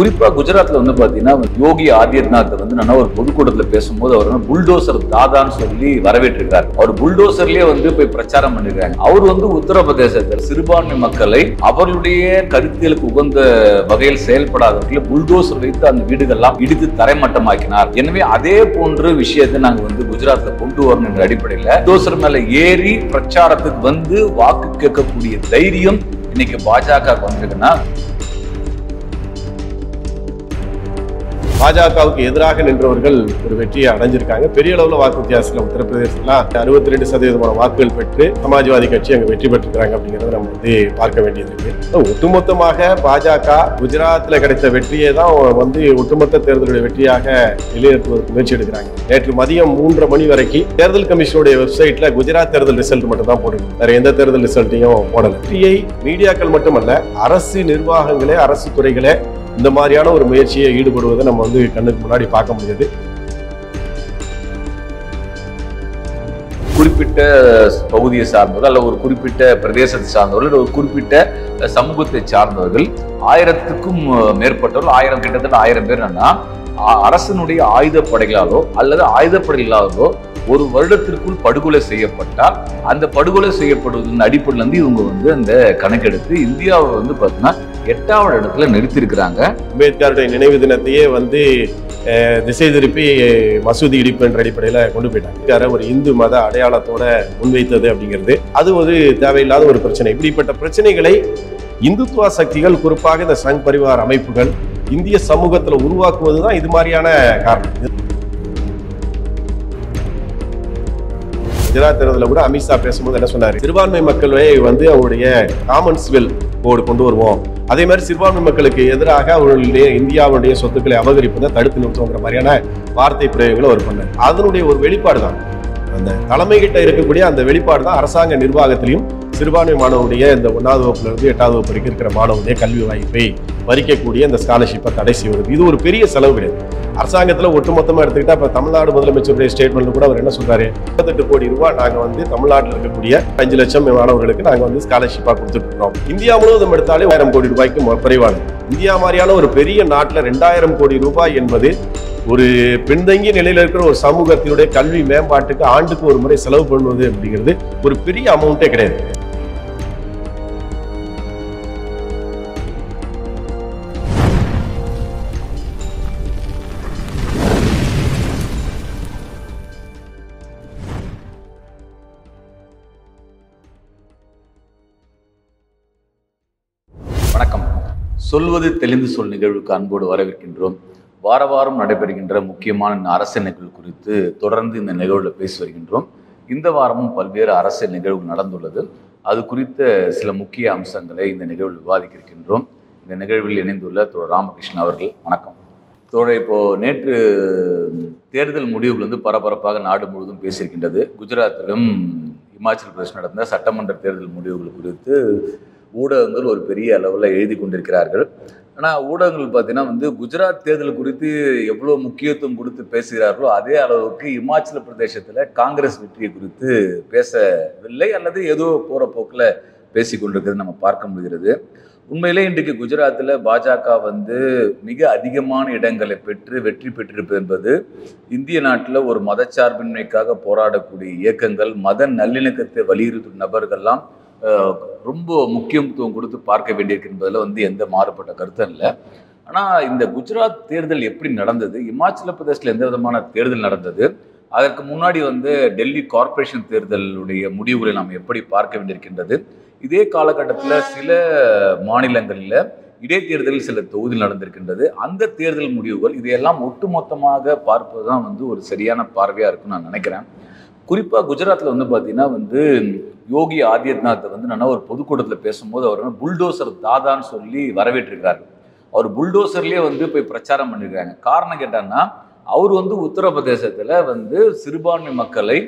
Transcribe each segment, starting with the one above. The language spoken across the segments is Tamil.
குறிப்பாக குஜராத்தில் வந்து பார்த்தீங்கன்னா யோகி ஆதித்யநாத் வந்து நான் ஒரு பொதுக்கூட்டத்தில் பேசும்போது அவர் வந்து புல்டோசர் தாதான்னு சொல்லி வரவேற்றிருக்காரு. அவர் புல்டோசர்லேயே வந்து போய் பிரச்சாரம் பண்ணிருக்காங்க. அவர் வந்து உத்தரப்பிரதேசத்தில் சிறுபான்மை மக்களை அவர்களுடைய கருத்தியலுக்கு உகந்த வகையில் செயல்படாதவர்களை புல்டோசர் வைத்து அந்த வீடுகள்லாம் இடித்து தரைமட்டமாக்கினார். எனவே அதே போன்ற விஷயத்தை நாங்கள் வந்து குஜராத்தில் கொண்டு வரணும் என்ற அடிப்படையில் புல்டோசர் மேலே ஏறி பிரச்சாரத்துக்கு வந்து வாக்கு கேட்கக்கூடிய தைரியம் இன்னைக்கு பாஜக வந்திருக்குன்னா பாஜகவுக்கு எதிராக நின்றவர்கள் ஒரு வெற்றியை அடைஞ்சிருக்காங்க. பெரிய அளவுல வாக்கு வித்தியாசத்துல உத்தரப்பிரதேசத்துல அறுபத்தி ரெண்டு சதவீதமான வாக்குகள் பெற்று சமாஜ்வாதி கட்சி அங்க வெற்றி பெற்றிருக்காங்க அப்படிங்கறத நம்ம வந்து பார்க்க வேண்டியது இருக்கு. ஒட்டுமொத்தமாக பாஜக குஜராத்ல கிடைத்த வெற்றியை தான் வந்து ஒட்டுமொத்த தேர்தலுடைய வெற்றியாக நிலைநிறுத்துவதற்கு முயற்சி எடுக்கிறாங்க. நேற்று மதியம் மூன்றரை மணி வரைக்கும் தேர்தல் கமிஷனுடைய வெப்சைட்ல குஜராத் தேர்தல் ரிசல்ட் மட்டும் தான் போடுது வேற எந்த தேர்தல் ரிசல்ட்டையும் போடல. வெற்றியை மீடியாக்கள் மட்டுமல்ல அரசு நிர்வாகங்களே அரசு துறைகளே இந்த மாதிரியான ஒரு முயற்சியை ஈடுபடுவதை நம்ம வந்து கண்ணுக்கு முன்னாடி பார்க்க முடியுது. குறிப்பிட்ட பகுதியை சார்ந்தவர்கள் அல்ல ஒரு குறிப்பிட்ட பிரதேசத்தை சார்ந்தவர்கள் ஒரு குறிப்பிட்ட சமூகத்தை சார்ந்தவர்கள் ஆயிரத்துக்கும் மேற்பட்டவர்கள் ஆயிரம் கிட்டத்தட்ட ஆயிரம் பேர் என்னன்னா அரசனுடைய ஆயுதப்படைகளாலோ அல்லது ஆயுதப்படைகளாலோ ஒரு வருடத்திற்குள் படுகொலை செய்யப்பட்டால் அந்த படுகொலை செய்யப்படுவதன் அடிப்படையில இருந்து இவங்க வந்து அந்த கணக்கெடுத்து இந்தியாவை வந்து பார்த்தீங்கன்னா எட்டாவது இடத்துல நிறுத்தியிருக்கிறாங்க. அம்பேத்கருடைய நினைவு தினத்தையே வந்து திசை திருப்பி மசூதி இடிப்பு என்ற அடிப்படையில் கொண்டு போயிட்டாங்க. ஒரு இந்து மத அடையாளத்தோட முன்வைத்தது அப்படிங்கிறது. அது ஒரு தேவையில்லாத ஒரு பிரச்சனை. இப்படிப்பட்ட பிரச்சனைகளை இந்துத்துவ சக்திகள் குறிப்பாக இந்த சங் பரிவார் அமைப்புகள் இந்திய சமூகத்தில் உருவாக்குவது தான் இது மாதிரியான காரணம். குஜராத் தேர்தலில் கூட அமித்ஷா பேசும்போது என்ன சொன்னார்? சிறுபான்மை மக்களே வந்து அவருடைய காமன்ஸ்வெல் போர்டு கொண்டு வருவோம். அதே மாதிரி சிறுபான்மை மக்களுக்கு எதிராக அவர்களுடைய இந்தியாவுடைய சொத்துக்களை அபகரிப்பதை தடுத்து நிறுத்துவோங்கிற மாதிரியான வார்த்தை பிரயோகங்களை அவர் பண்ணார். அதனுடைய ஒரு வெளிப்பாடு தான். அந்த தலைமை கிட்ட இருக்கக்கூடிய அந்த வெளிப்பாடு தான் அரசாங்க நிர்வாகத்திலையும் சிறுபான்மை மாணவருடைய இந்த ஒன்றாவது வகுப்புல இருந்து எட்டாவது வகுப்பு வரைக்கும் இருக்கிற மாணவருடைய கல்வி வாய்ப்பை பறிக்கக்கூடிய இந்த ஸ்காலர்ஷிப்பை தடை செய்வது. இது ஒரு பெரிய செலவு கிடையாது. அரசாங்கத்தில் ஒட்டுமொத்தமாக எடுத்துக்கிட்டா இப்போ தமிழ்நாடு முதலமைச்சருடைய ஸ்டேட்மெண்ட்ல கூட அவர் என்ன சொல்றாரு? முப்பத்தெட்டு கோடி ரூபாய் நாங்கள் வந்து தமிழ்நாட்டில் இருக்கக்கூடிய அஞ்சு லட்சம் மாணவர்களுக்கு நாங்கள் வந்து ஸ்காலர்ஷிப்பாக கொடுத்துட்ருக்கோம். இந்தியா முழுவதும் எடுத்தாலே ஆயிரம் கோடி ரூபாய்க்கு குறைவானது. இந்தியா மாதிரியான ஒரு பெரிய நாட்டில் ரெண்டாயிரம் கோடி ரூபாய் என்பது ஒரு பின்தங்கிய நிலையில் இருக்கிற ஒரு சமூகத்தினுடைய கல்வி மேம்பாட்டுக்கு ஆண்டுக்கு ஒரு முறை செலவு பண்ணுவது அப்படிங்கிறது ஒரு பெரிய அமௌண்ட்டே கிடையாது. சொல்வது தெளிந்து சொல் நிகழ்வுக்கு அன்போடு வரவேற்கின்றோம். வார வாரம் நடைபெறுகின்ற முக்கியமான அரசியல் நிகழ்வு குறித்து தொடர்ந்து இந்த நிகழ்வில் பேசி வருகின்றோம். இந்த வாரமும் பல்வேறு அரசியல் நிகழ்வு நடந்துள்ளது. அது குறித்த சில முக்கிய அம்சங்களை இந்த நிகழ்வில் விவாதிக்க இருக்கின்றோம் இந்த நிகழ்வில் இணைந்துள்ள தோழர் ராமகிருஷ்ணன் அவர்கள் வணக்கம். தோழர் இப்போ நேற்று தேர்தல் முடிவுகள் வந்து பரபரப்பாக நாடு முழுவதும் பேசியிருக்கின்றது. குஜராத்திலும் இமாச்சல் பிரதேஷ் நடந்த சட்டமன்ற தேர்தல் முடிவுகள் குறித்து ஊடகங்கள் ஒரு பெரிய அளவில் எழுதி கொண்டிருக்கிறார்கள். ஆனால் ஊடகங்கள் பார்த்தீங்கன்னா வந்து குஜராத் தேர்தல் குறித்து எவ்வளோ முக்கியத்துவம் கொடுத்து பேசுகிறார்களோ அதே அளவுக்கு இமாச்சல பிரதேசத்தில் காங்கிரஸ் வெற்றியை குறித்து பேசவில்லை அல்லது ஏதோ போகிற போக்கில் பேசி கொண்டிருக்கிறது நம்ம பார்க்க முடிகிறது. உண்மையிலே இன்றைக்கு குஜராத்தில் பாஜக வந்து மிக அதிகமான இடங்களை பெற்று வெற்றி பெற்றிருப்பது என்பது இந்திய நாட்டில் ஒரு மதச்சார்பின்மைக்காக போராடக்கூடிய இயக்கங்கள் மத நல்லிணக்கத்தை வலியுறுத்தும் நபர்கள்லாம் ரொம்ப முக்கியத்துவம் கொடுத்து பார்க்க வேண்டியிருக்கு என்பதில் வந்து எந்த மாறுபட்ட கருத்தும் இல்லை. ஆனால் இந்த குஜராத் தேர்தல் எப்படி நடந்தது? இமாச்சல பிரதேசத்தில் எந்த விதமான தேர்தல் நடந்தது? அதற்கு முன்னாடி வந்து டெல்லி கார்ப்பரேஷன் தேர்தலுடைய முடிவுகளை நாம் எப்படி பார்க்க வேண்டியிருக்கின்றது? இதே காலகட்டத்தில் சில மாநிலங்களில் இடைத்தேர்தலில் சில தொகுதி நடந்திருக்கின்றது. அந்த தேர்தல் முடிவுகள் இதையெல்லாம் ஒட்டுமொத்தமாக பார்ப்பது தான் வந்து ஒரு சரியான பார்வையாக இருக்கும்னு நான் நினைக்கிறேன். குறிப்பாக குஜராத்தில் வந்து பார்த்தீங்கன்னா வந்து யோகி ஆதித்யநாத்தை வந்து நான் ஒரு பொதுக்கூட்டத்தில் பேசும்போது அவர் வந்து புல்டோசர் தாதான்னு சொல்லி வரவேற்றிருக்காரு. அவர் புல்டோசர்லேயே வந்து போய் பிரச்சாரம் பண்ணியிருக்காங்க காரணம் கேட்டான்னா அவர் வந்து உத்தரப்பிரதேசத்தில் வந்து சிறுபான்மை மக்களை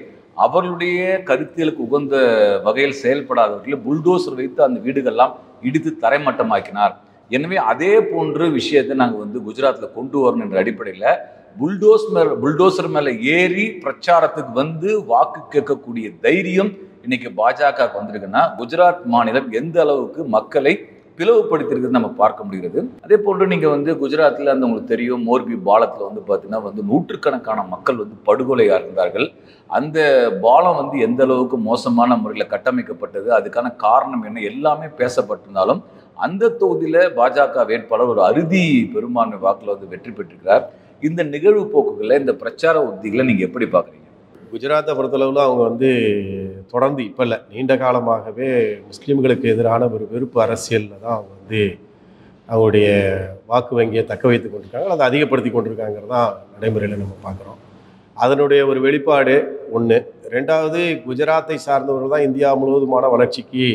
அவர்களுடைய கருத்தியலுக்கு உகந்த வகையில் செயல்படாதவர்களை புல்டோசர் வைத்து அந்த வீடுகள்லாம் இடித்து தரைமட்டமாக்கினார். எனவே அதே போன்ற விஷயத்தை நாங்கள் வந்து குஜராத்தில் கொண்டு வரணும் என்ற அடிப்படையில் புல்டோஸ் மேல புல்டோசர் மேல ஏறி பிரச்சாரத்துக்கு வந்து வாக்கு கேட்கக்கூடிய தைரியம் இன்னைக்கு பாஜக வந்திருக்குன்னா குஜராத் மாநிலம் எந்த அளவுக்கு மக்களை பிளவுபடுத்திருக்கிறது நம்ம பார்க்க முடிகிறது. அதே போன்று நீங்கள் வந்து குஜராத்தில் அந்த உங்களுக்கு தெரியும் மோர்பி பாலத்தில் வந்து பார்த்தீங்கன்னா வந்து நூற்றுக்கணக்கான மக்கள் வந்து படுகொலையாக இருந்தார்கள். அந்த பாலம் வந்து எந்த அளவுக்கு மோசமான முறையில் கட்டமைக்கப்பட்டது அதுக்கான காரணம் என்ன எல்லாமே பேசப்பட்டிருந்தாலும் அந்த தொகுதியில் பாஜக வேட்பாளர் ஒரு அறுதி பெரும்பான்மை வாக்கில் வந்து வெற்றி பெற்றிருக்கிறார். இந்த நிகழ்வு போக்குகளை இந்த பிரச்சார உத்திகளை நீங்கள் எப்படி பார்க்குறீங்க? குஜராத்தை பொறுத்தளவில் அவங்க வந்து தொடர்ந்து இப்போ இல்லை நீண்ட காலமாகவே முஸ்லீம்களுக்கு எதிரான ஒரு வெறுப்பு அரசியலில் தான் அவங்க வந்து அவங்களுடைய வாக்கு வங்கியை தக்க வைத்து கொண்டிருக்காங்க. அதை அதிகப்படுத்தி கொண்டிருக்காங்கிறது தான் நடைமுறையில் நம்ம பார்க்குறோம். அதனுடைய ஒரு வெளிப்பாடு ஒன்று ரெண்டாவது குஜராத்தை சார்ந்தவர்கள் தான் இந்தியா முழுவதுமான வளர்ச்சிக்கு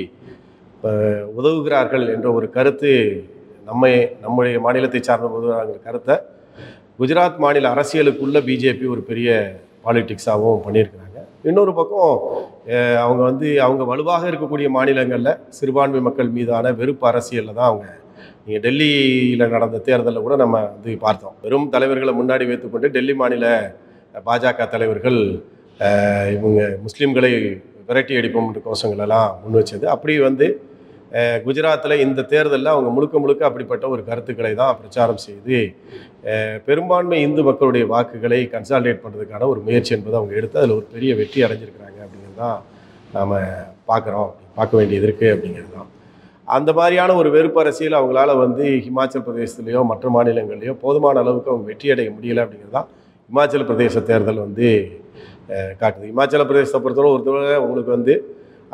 உதவுகிறார்கள் என்ற ஒரு கருத்து நம்மை நம்முடைய மாநிலத்தை சார்ந்த உதவுகிறாங்கிற கருத்தை குஜராத் மாநில அரசியலுக்குள்ள பிஜேபி ஒரு பெரிய பாலிட்டிக்ஸாகவும் பண்ணியிருக்கிறாங்க. இன்னொரு பக்கம் அவங்க வந்து அவங்க வலுவாக இருக்கக்கூடிய மாநிலங்களில் சிறுபான்மை மக்கள் மீதான வெறுப்பு அரசியலில் தான் அவங்க நீங்கள் டெல்லியில் நடந்த தேர்தலில் கூட நம்ம வந்து பார்த்தோம். வெறும் தலைவர்களை முன்னாடி வைத்துக்கொண்டு டெல்லி மாநில பாஜக தலைவர்கள் இவங்க முஸ்லீம்களை விரட்டி அடிப்போம்ன்ற கோஷங்களெல்லாம் முன் வச்சது. அப்படி வந்து குஜராத்தில் இந்த தேர்தலில் அவங்க முழுக்க முழுக்க அப்படிப்பட்ட ஒரு கருத்துக்களை தான் பிரச்சாரம் செய்து பெரும்பான்மை இந்து மக்களுடைய வாக்குகளை கன்சால்டேட் பண்ணுறதுக்கான ஒரு முயற்சி என்பதை அவங்க எடுத்து அதில் ஒரு பெரிய வெற்றி அடைஞ்சிருக்கிறாங்க அப்படிங்கிறது தான் நாம் பார்க்குறோம். பார்க்க வேண்டியது இருக்குது அப்படிங்கிறது தான். அந்த மாதிரியான ஒரு வெறுப்பு அரசியல் அவங்களால வந்து ஹிமாச்சல் பிரதேசத்துலேயோ மற்ற மாநிலங்கள்லையோ போதுமான அளவுக்கு அவங்க வெற்றி அடைய முடியலை அப்படிங்கிறது தான் இமாச்சல பிரதேச தேர்தல் வந்து காட்டுது. இமாச்சல பிரதேசத்தை பொறுத்தவரை ஒருத்தவரை உங்களுக்கு வந்து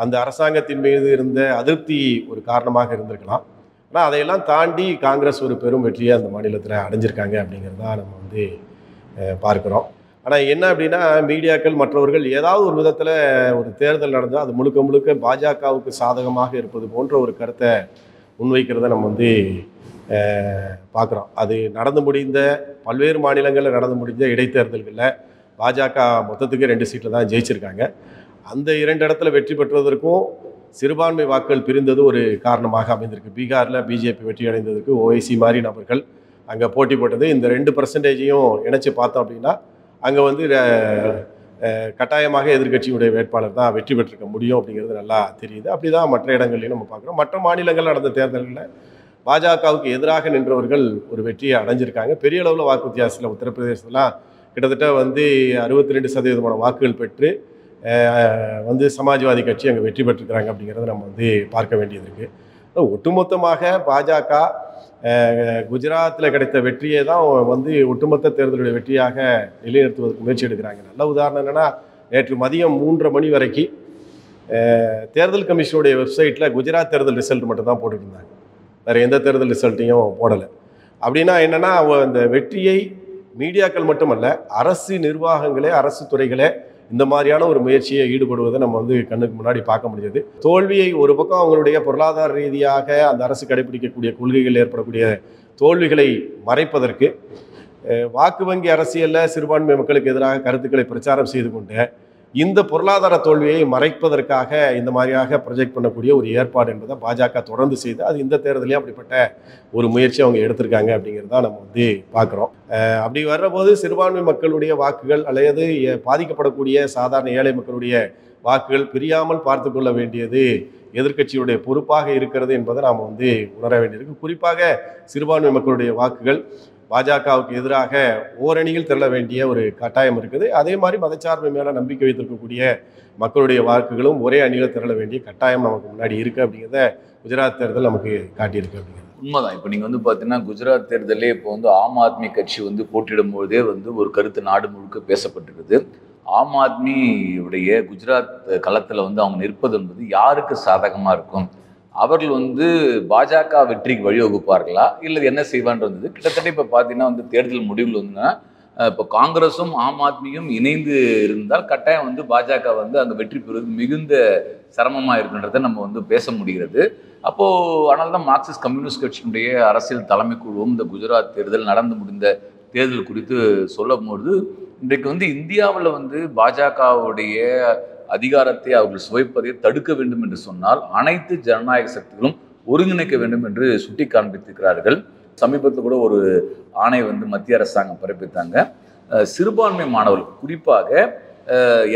அந்த அரசாங்கத்தின் மீது இருந்த அதிருப்தி ஒரு காரணமாக இருந்திருக்கலாம். ஆனால் அதையெல்லாம் தாண்டி காங்கிரஸ் ஒரு பெரும் வெற்றியை அந்த மாநிலத்தில் அடைஞ்சிருக்காங்க அப்படிங்கிறது தான் நம்ம வந்து பார்க்குறோம். ஆனால் என்ன அப்படின்னா மீடியாக்கள் மற்றவர்கள் ஏதாவது ஒரு விதத்தில் ஒரு தேர்தல் நடந்தால் அது முழுக்க முழுக்க பாஜகவுக்கு சாதகமாக இருப்பது போன்ற ஒரு கருத்தை முன்வைக்கிறத நம்ம வந்து பார்க்குறோம். அது நடந்து முடிந்த பல்வேறு மாநிலங்களில் நடந்து முடிந்த இடைத்தேர்தல்களில் பாஜக மொத்தத்துக்கு ரெண்டு சீட்டில் தான் ஜெயிச்சிருக்காங்க. அந்த இரண்டு இடத்துல வெற்றி பெற்றதற்கும் சிறுபான்மை வாக்குகள் பிரிந்தது ஒரு காரணமாக அமைந்திருக்கு. பீகாரில் பிஜேபி வெற்றி அடைந்ததற்கு ஓஐசி மாதிரி நபர்கள் அங்கே போட்டி போட்டது. இந்த ரெண்டு பர்சன்டேஜையும் இணைச்சி பார்த்தோம் அப்படின்னா அங்கே வந்து கட்டாயமாக எதிர்க்கட்சியுடைய வேட்பாளர் தான் வெற்றி பெற்றிருக்க முடியும் அப்படிங்கிறது நல்லா தெரியுது. அப்படி தான் மற்ற இடங்கள்லையும் நம்ம பார்க்குறோம். மற்ற மாநிலங்கள் நடந்த தேர்தல்களில் பாஜகவுக்கு எதிராக நின்றவர்கள் ஒரு வெற்றியை அடைஞ்சிருக்காங்க. பெரிய அளவில் வாக்கு வித்தியாசத்தில் உத்தரப்பிரதேசத்துலாம் கிட்டத்தட்ட வந்து அறுபத்தி ரெண்டு சதவீதமான வாக்குகள் பெற்று வந்து சமாஜ்வாதி கட்சி அங்கே வெற்றி பெற்றிருக்கிறாங்க அப்படிங்கிறத நம்ம வந்து பார்க்க வேண்டியது இருக்குது ஒட்டுமொத்தமாக பாஜக குஜராத்தில் கிடைத்த வெற்றியை தான் வந்து ஒட்டுமொத்த தேர்தலுடைய வெற்றியாக நிலைநிறுத்துவதற்கு முயற்சி எடுக்கிறாங்க. நல்ல உதாரணம் என்னென்னா நேற்று மதியம் மூன்றரை மணி வரைக்கும் தேர்தல் கமிஷனுடைய வெப்சைட்டில் குஜராத் தேர்தல் ரிசல்ட் மட்டும்தான் போட்டுருந்தாங்க வேறு எந்த தேர்தல் ரிசல்ட்டையும் போடலை. அப்படின்னா என்னென்னா அந்த வெற்றியை மீடியாக்கள் மட்டுமல்ல அரசு நிர்வாகங்களே அரசு துறைகளே இந்த மாதிரியான ஒரு முயற்சியை ஈடுபடுவதை நம்ம வந்து கண்ணுக்கு முன்னாடி பார்க்க முடிஞ்சது. தோல்வியை ஒரு பக்கம் அவங்களுடைய பொருளாதார ரீதியாக அந்த அரசு கடைபிடிக்கக்கூடிய கொள்கைகள் ஏற்படக்கூடிய தோல்விகளை மறைப்பதற்கு வாக்கு வங்கி அரசியலில் சிறுபான்மை மக்களுக்கு எதிராக கருத்துக்களை பிரச்சாரம் செய்து கொண்டு இந்த பொருளாதார தோல்வியை மறைப்பதற்காக இந்த மாதிரியாக ப்ரொஜெக்ட் பண்ணக்கூடிய ஒரு ஏற்பாடு என்பதை பாஜக தொடர்ந்து செய்து அது இந்த தேர்தலையும் அப்படிப்பட்ட ஒரு முயற்சி அவங்க எடுத்திருக்காங்க அப்படிங்கிறத நம்ம வந்து பார்க்குறோம். அப்படி வர்றபோது சிறுபான்மை மக்களுடைய வாக்குகள் அல்லது பாதிக்கப்படக்கூடிய சாதாரண ஏழை மக்களுடைய வாக்குகள் பிரியாமல் பார்த்து கொள்ள வேண்டியது எதிர்க்கட்சியுடைய பொறுப்பாக இருக்கிறது என்பதை நாம் வந்து உணர வேண்டியிருக்கு. குறிப்பாக சிறுபான்மை மக்களுடைய வாக்குகள் பாஜகவுக்கு எதிராக ஓரணியில் திரள வேண்டிய ஒரு கட்டாயம் இருக்குது. அதே மாதிரி மதச்சார்பு மேலே நம்பிக்கை வைத்திருக்கக்கூடிய மக்களுடைய வாக்குகளும் ஒரே அணியில் திரள வேண்டிய கட்டாயம் நமக்கு முன்னாடி இருக்குது அப்படிங்கிறத குஜராத் தேர்தல் நமக்கு காட்டியிருக்கு அப்படிங்கிறது. உண்மைதான். இப்போ நீங்கள் வந்து பார்த்தீங்கன்னா குஜராத் தேர்தலே இப்போ வந்து ஆம் ஆத்மி கட்சி வந்து போட்டியிடும் வந்து ஒரு கருத்து நாடு முழுக்க பேசப்பட்டிருக்குது. ஆம் ஆத்மியுடைய குஜராத் களத்தில் வந்து அவங்க நிற்பது என்பது யாருக்கு சாதகமாக இருக்கும்? அவர்கள் வந்து பாஜக வெற்றிக்கு வழிவகுப்பார்களா? இல்லை என்ன செய்வான்றது கிட்டத்தட்ட இப்போ பார்த்தீங்கன்னா வந்து தேர்தல் முடிவில் வந்துன்னா இப்போ காங்கிரஸும் ஆம் ஆத்மியும் இணைந்து இருந்தால் கட்டாயம் வந்து பாஜக வந்து அங்கே வெற்றி பெறுவது மிகுந்த சிரமமாக இருக்குன்றதை நம்ம வந்து பேச முடிகிறது. அப்போது ஆனால் தான் மார்க்சிஸ்ட் கம்யூனிஸ்ட் கட்சியினுடைய அரசியல் தலைமை குழுவும் இந்த குஜராத் தேர்தல் நடந்து முடிந்த தேர்தல் குறித்து சொல்லும்போது இன்றைக்கு வந்து இந்தியாவில் வந்து பாஜகவுடைய அதிகாரத்தை அவர்கள் சுவைப்பதை தடுக்க வேண்டும் என்று சொன்னால் அனைத்து ஜனநாயக சக்திகளும் ஒருங்கிணைக்க வேண்டும் என்று சுட்டி காண்பித்திருக்கிறார்கள். சமீபத்தில் கூட ஒரு ஆணை வந்து மத்திய அரசாங்கம் பிறப்பித்தாங்க. சிறுபான்மை மாணவர்கள் குறிப்பாக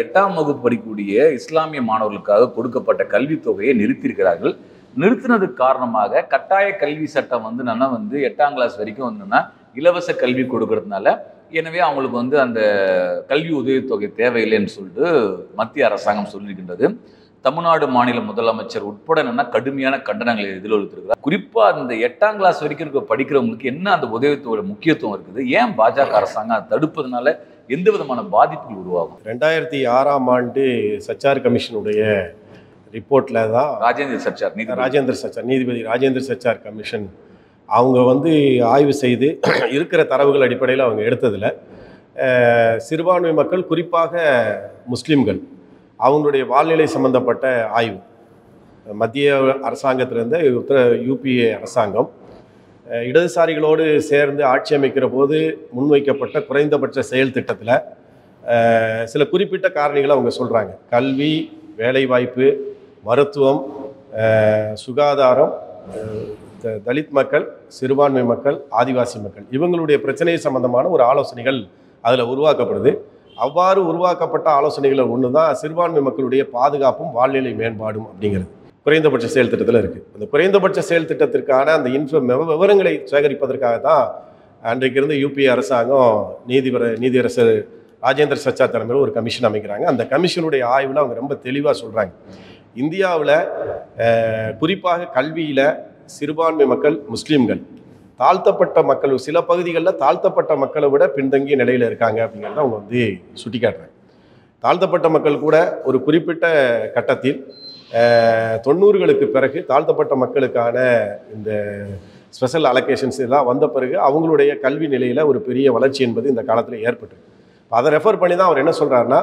எட்டாம் வகுப்பு படிக்கக்கூடிய இஸ்லாமிய மாணவர்களுக்காக கொடுக்கப்பட்ட கல்வித் தொகையை நிறுத்தியிருக்கிறார்கள். நிறுத்தினது காரணமாக கட்டாய கல்வி சட்டம் வந்து என்னன்னா வந்து எட்டாம் கிளாஸ் வரைக்கும் வந்துன்னா இலவச கல்வி கொடுக்கறதுனால எனவே அவங்களுக்கு வந்து அந்த கல்வி உதவித்தொகை தேவையில்லைன்னு சொல்லிட்டு மத்திய அரசாங்கம் சொல்லியிருக்கின்றது. தமிழ்நாடு மாநில முதலமைச்சர் உட்பட என்னன்னா கடுமையான கண்டனங்களை எதிரொலித்திருக்கிறார் குறிப்பா அந்த எட்டாம் கிளாஸ் வரைக்கும் இருக்க படிக்கிறவங்களுக்கு என்ன அந்த உதவித்தொகை முக்கியத்துவம் இருக்குது? ஏன் பாஜக அரசாங்கம் அதை தடுப்பதனால எந்த விதமான பாதிப்புகள் உருவாகும்? ரெண்டாயிரத்தி ஆறாம் ஆண்டு சச்சார் கமிஷனுடைய ரிப்போர்ட்ல தான் ராஜேந்திர சர்ச்சார் நீதி ராஜேந்திர சச்சார் நீதிபதி ராஜேந்திர சச்சார் கமிஷன் அவங்க வந்து ஆய்வு செய்து இருக்கிற தரவுகள் அடிப்படையில் அவங்க எடுத்ததில் சிறுபான்மை மக்கள் குறிப்பாக முஸ்லீம்கள் அவங்களுடைய வாழ்நிலை சம்பந்தப்பட்ட ஆய்வு. மத்திய அரசாங்கத்திலிருந்து உத்தர யூபிஏ அரசாங்கம் இடதுசாரிகளோடு சேர்ந்து ஆட்சி அமைக்கிற போது முன்வைக்கப்பட்ட குறைந்தபட்ச செயல் திட்டத்தில் சில குறிப்பிட்ட காரணிகளை அவங்க சொல்கிறாங்க கல்வி வேலைவாய்ப்பு மருத்துவம் சுகாதாரம் தலித் மக்கள் சிறுபான்மை மக்கள் ஆதிவாசி மக்கள் இவங்களுடைய பிரச்சனை சம்பந்தமான ஒரு ஆலோசனைகள் அதில் உருவாக்கப்படுது. அவ்வாறு உருவாக்கப்பட்ட ஆலோசனைகளை ஒன்று தான் சிறுபான்மை மக்களுடைய பாதுகாப்பும் வாழ்நிலை மேம்பாடும் அப்படிங்கிறது. குறைந்தபட்ச செயல் திட்டத்தில் இருக்குது அந்த குறைந்தபட்ச செயல் திட்டத்திற்கான அந்த இன்ஃப விவரங்களை சேகரிப்பதற்காக தான் அன்றைக்கு இருந்து யூபிஏ அரசாங்கம் நீதிபர நீதியரசர் ராஜேந்திர சச்சா தலைமையில் ஒரு கமிஷன் அமைக்கிறாங்க. அந்த கமிஷனுடைய ஆய்வில் அவங்க ரொம்ப தெளிவாக சொல்கிறாங்க இந்தியாவில் குறிப்பாக கல்வியில் சிறுபான்மை மக்கள் முஸ்லீம்கள். தாழ்த்தப்பட்ட மக்கள் சில பகுதிகளில் தாழ்த்தப்பட்ட மக்களை விட பின்தங்கிய நிலையில் இருக்காங்க அப்படிங்கிறத அவங்க வந்து சுட்டி காட்டுறாங்க தாழ்த்தப்பட்ட மக்கள் கூட ஒரு குறிப்பிட்ட கட்டத்தில் தொண்ணூறுகளுக்கு பிறகு தாழ்த்தப்பட்ட மக்களுக்கான இந்த ஸ்பெஷல் அலோகேஷன்ஸ் எல்லாம் வந்த பிறகு அவங்களுடைய கல்வி நிலையில் ஒரு பெரிய வளர்ச்சி என்பது இந்த காலத்தில் ஏற்பட்டு அதை ரெஃபர் பண்ணி தான் அவர் என்ன சொல்கிறாருன்னா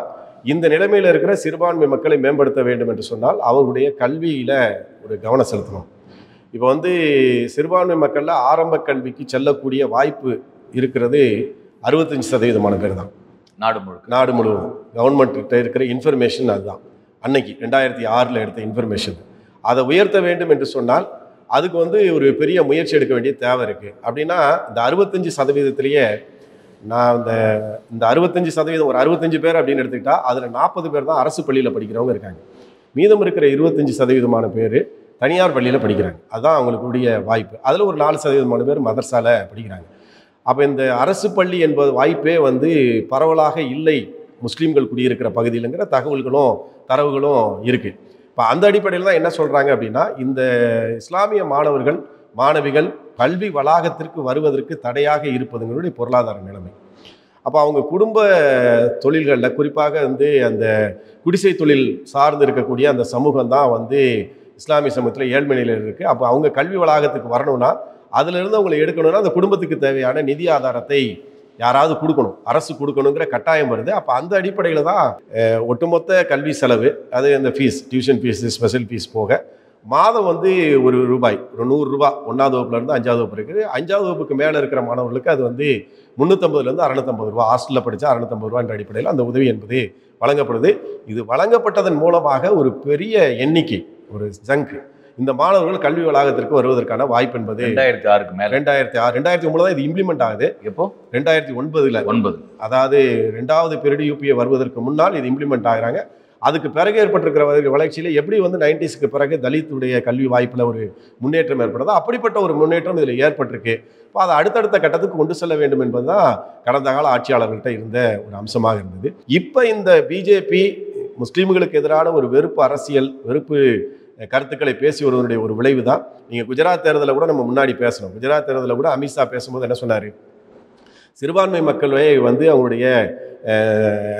இந்த நிலைமையில் இருக்கிற சிறுபான்மை மக்களை மேம்படுத்த வேண்டும் என்று சொன்னால் அவருடைய கல்வியில் ஒரு கவனம் செலுத்தணும். இப்போ வந்து சிறுபான்மை மக்களில் ஆரம்ப கல்விக்கு செல்லக்கூடிய வாய்ப்பு இருக்கிறது அறுபத்தஞ்சு சதவீதமான பேர் தான். நாடு முழுக்க. நாடு முழுவதும். கவர்மெண்ட் கிட்ட இருக்கிற இன்ஃபர்மேஷன் அதுதான். அன்னைக்கு ரெண்டாயிரத்தி ஆறில் எடுத்த இன்ஃபர்மேஷன் அதை உயர்த்த வேண்டும் என்று சொன்னால் அதுக்கு வந்து ஒரு பெரிய முயற்சி எடுக்க வேண்டிய தேவை இருக்குது அப்படின்னா இந்த அறுபத்தஞ்சு சதவீதத்திலேயே நான் இந்த இந்த அறுபத்தஞ்சு சதவீதம் ஒரு அறுபத்தஞ்சு பேர் அப்படின்னு எடுத்துக்கிட்டா அதில் நாற்பது பேர் தான் அரசு பள்ளியில் படிக்கிறவங்க இருக்காங்க. மீதம் இருக்கிற இருபத்தஞ்சு சதவீதமான பேர் தனியார் பள்ளியில் படிக்கிறாங்க. அதுதான் அவங்களுக்குடைய வாய்ப்பு. அதில் ஒரு நாலு சதவீதமான பேர் மதர்சால படிக்கிறாங்க. அப்போ இந்த அரசு பள்ளி என்பது வாய்ப்பே வந்து பரவலாக இல்லை. முஸ்லீம்கள் குடியிருக்கிற பகுதியிலங்கிற தகவல்களும் தரவுகளும் இருக்குது இப்போ அந்த அடிப்படையில் தான் என்ன சொல்கிறாங்க அப்படின்னா இந்த இஸ்லாமிய மாணவர்கள் மாணவிகள் கல்வி வளாகத்திற்கு வருவதற்கு தடையாக இருப்பதுங்களுடைய பொருளாதார நிலைமை. அப்போ அவங்க குடும்ப தொழில்களில் குறிப்பாக வந்து அந்த குடிசை தொழில் சார்ந்து இருக்கக்கூடிய அந்த சமூகம் தான் வந்து இஸ்லாமிய சமூகத்தில் ஏழ்மை நிலையில் இருக்குது அப்போ அவங்க கல்வி வளாகத்துக்கு வரணும்னா அதிலிருந்து அவங்களை எடுக்கணும்னா அந்த குடும்பத்துக்கு தேவையான நிதி ஆதாரத்தை யாராவது கொடுக்கணும். அரசு கொடுக்கணுங்கிற கட்டாயம் வருது. அப்போ அந்த அடிப்படையில் தான் ஒட்டுமொத்த கல்வி செலவு அது அந்த fees tuition fees special fees போக மாதம் வந்து ஒரு ரூபாய் ஒரு நூறுரூபா ஒன்றாவது வகுப்புலேருந்து அஞ்சாவது வகுப்பு இருக்குது. அஞ்சாவது வகுப்புக்கு மேலே இருக்கிற மாணவர்களுக்கு அது வந்து முந்நூற்றம்பதுலேருந்து அறநூற்றம்பது ரூபா ஹாஸ்டலில் படித்தா அறநூற்றம்பது ரூபான்ற அடிப்படையில் அந்த உதவி என்பது வழங்கப்படுது. இது வழங்கப்பட்டதன் மூலமாக ஒரு பெரிய எண்ணிக்கை ஒரு ஜங்க் இந்த மாணவர்கள் கல்வி வளாகத்திற்கு வருவதற்கான வாய்ப்பு என்பது ரெண்டாயிரத்தி ஆறுக்கு மேல. ரெண்டாயிரத்தி ஆறு ரெண்டாயிரத்தி ஒன்பது தான் இது இம்ப்ளிமெண்ட் ஆகுது. எப்போ? ரெண்டாயிரத்தி ஒன்பதுல. ஒன்பது. அதாவது ரெண்டாவது பீரியட் யூபிஏ வருவதற்கு முன்னால் இது இம்ப்ளிமெண்ட் ஆகுறாங்க. அதுக்கு பிறகு ஏற்பட்டிருக்கிற வளர்ச்சி- வளர்ச்சியில எப்படி வந்து நைன்டிஸ்க்கு பிறகு தலித்துடைய கல்வி வாய்ப்புல ஒரு முன்னேற்றம் ஏற்படுதோ அப்படிப்பட்ட ஒரு முன்னேற்றம் இதில் ஏற்பட்டிருக்கு. இப்போ அதை அடுத்தடுத்த கட்டத்துக்கு கொண்டு செல்ல வேண்டும் என்பதுதான் கடந்த கால ஆட்சியாளர்கள்ட்ட இருந்த ஒரு அம்சமாக இருந்தது. இப்போ இந்த பிஜேபி முஸ்லீம்களுக்கு எதிரான ஒரு வெறுப்பு அரசியல் வெறுப்பு கருத்துக்களை பேசி வருவதனுடைய ஒரு விளைவு தான் நீங்கள் குஜராத் தேர்தலில் கூட நம்ம முன்னாடி பேசணும். குஜராத் தேர்தலில் கூட அமித்ஷா பேசும்போது என்ன சொன்னார்? சிறுபான்மை மக்களை வந்து அவங்களுடைய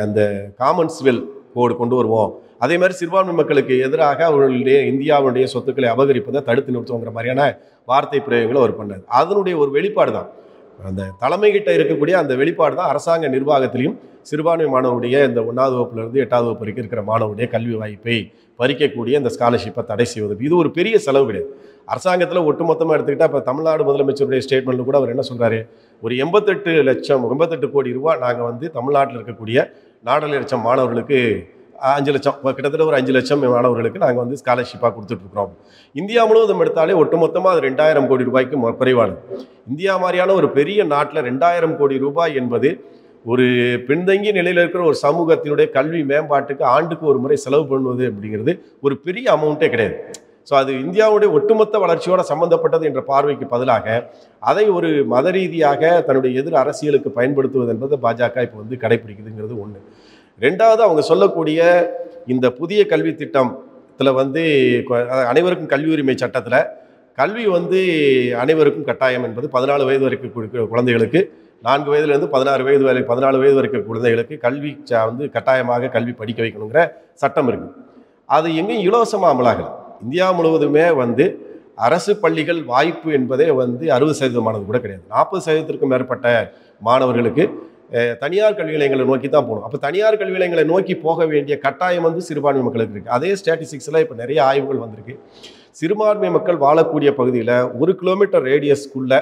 அந்த காமன்ஸ்வெல் கோடு கொண்டு வருவோம். அதே மாதிரி சிறுபான்மை மக்களுக்கு எதிராக அவர்களுடைய இந்தியாவுடைய சொத்துக்களை அபகரிப்பதை தடுத்து நிறுத்துவோங்கிற மாதிரியான வார்த்தை பிரயோகங்களை அவர் பண்ணார். அதனுடைய ஒரு வெளிப்பாடு தான் அந்த தலைமைகிட்ட இருக்கக்கூடிய அந்த வெளிப்பாடு தான் அரசாங்க நிர்வாகத்திலையும் சிறுபான்மை மாணவருடைய இந்த ஒன்றாவது வகுப்புலேருந்து எட்டாவது வகுப்பு வரைக்கும் இருக்கிற மாணவருடைய கல்வி வாய்ப்பை பறிக்கக்கூடிய இந்த ஸ்காலர்ஷிப்பை தடை செய்வது. இது ஒரு பெரிய செலவு கிடையாது. அரசாங்கத்தில் ஒட்டுமொத்தமாக எடுத்துக்கிட்டால் இப்போ தமிழ்நாடு முதலமைச்சருடைய ஸ்டேட்மெண்ட்டில் கூட அவர் என்ன சொல்கிறாரு ஒரு எண்பத்தெட்டு லட்சம் எண்பத்தெட்டு கோடி ரூபா நாங்கள் வந்து தமிழ்நாட்டில் இருக்கக்கூடிய நாலரை லட்சம் மாணவர்களுக்கு அஞ்சு லட்சம். கிட்டத்தட்ட ஒரு அஞ்சு லட்சம் மாணவர்களுக்கு நாங்கள் வந்து ஸ்காலர்ஷிப்பாக கொடுத்துட்ருக்குறோம். இந்தியா முழுவதும் எடுத்தாலே ஒட்டுமொத்தமாக அது ரெண்டாயிரம் கோடி ரூபாய்க்கு குறைவானது. இந்தியா மாதிரியான ஒரு பெரிய நாட்டில் ரெண்டாயிரம் கோடி ரூபாய் என்பது ஒரு பின்தங்கிய நிலையில் இருக்கிற ஒரு சமூகத்தினுடைய கல்வி மேம்பாட்டுக்கு ஆண்டுக்கு ஒரு முறை செலவு பண்ணுவது அப்படிங்கிறது ஒரு பெரிய அமௌண்ட்டே கிடையாது. ஸோ அது இந்தியாவுடைய ஒட்டுமொத்த வளர்ச்சியோடு சம்பந்தப்பட்டது என்ற பார்வைக்கு பதிலாக அதை ஒரு மத ரீதியாக தன்னுடைய எதிர் அரசியலுக்கு பயன்படுத்துவது என்பதை பாஜக இப்போ வந்து கடைபிடிக்குதுங்கிறது ஒன்று ரெண்டாவது அவங்க சொல்லக்கூடிய இந்த புதிய கல்வி திட்டத்தில் வந்து அனைவருக்கும் கல்வி உரிமை சட்டத்தில் கல்வி வந்து அனைவருக்கும் கட்டாயம் என்பது பதினாலு வயது வரைக்கும் கு- குழந்தைகளுக்கு நான்கு வயதுலேருந்து பதினாறு வயது வரை பதினாலு வயது வரைக்கும் குழந்தைகளுக்கு கல்வி ச- வந்து கட்டாயமாக கல்வி படிக்க வைக்கணுங்கிற சட்டம் இருக்கு. அது எங்கேயும் இலவசமாக அமலாகல. இந்தியா முழுவதுமே வந்து அரசு பள்ளிகள் வாய்ப்பு என்பதே வந்து அறுபது சதவீதமானது கூட கிடையாது. நாற்பது சதவீதத்திற்கும் மேற்பட்ட மாணவர்களுக்கு தனியார் கல்வி நிலையங்களை நோக்கி தான் போகணும். அப்போ தனியார் கல்வி நிலையங்களை நோக்கி போக வேண்டிய கட்டாயம் வந்து சிறுபான்மை மக்களுக்கு இருக்குது அதே ஸ்டாட்டிஸ்டிக்ஸில் இப்போ நிறைய ஆய்வுகள் வந்திருக்கு. சிறுபான்மை மக்கள் வாழக்கூடிய பகுதியில் ஒரு கிலோமீட்டர் ரேடியஸ்க்குள்ள